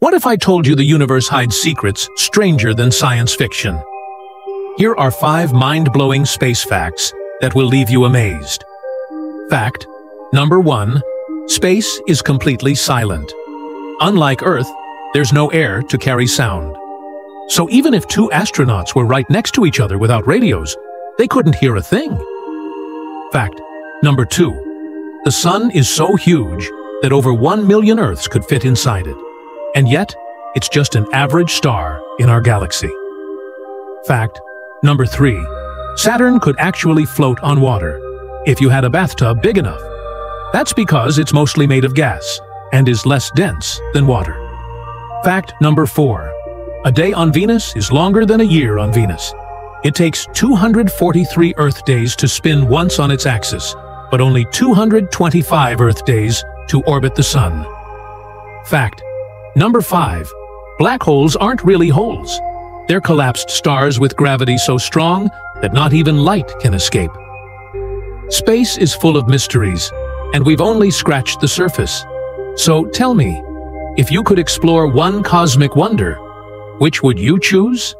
What if I told you the universe hides secrets stranger than science fiction? Here are five mind-blowing space facts that will leave you amazed. Fact number one, space is completely silent. Unlike Earth, there's no air to carry sound. So even if two astronauts were right next to each other without radios, they couldn't hear a thing. Fact number two, the sun is so huge that over one million Earths could fit inside it. And yet, it's just an average star in our galaxy. Fact number three, Saturn could actually float on water if you had a bathtub big enough. That's because it's mostly made of gas and is less dense than water. Fact number four, a day on Venus is longer than a year on Venus. It takes 243 Earth days to spin once on its axis, but only 225 Earth days to orbit the Sun. Fact Number 5. Black holes aren't really holes. They're collapsed stars with gravity so strong that not even light can escape. Space is full of mysteries, and we've only scratched the surface. So tell me, if you could explore one cosmic wonder, which would you choose?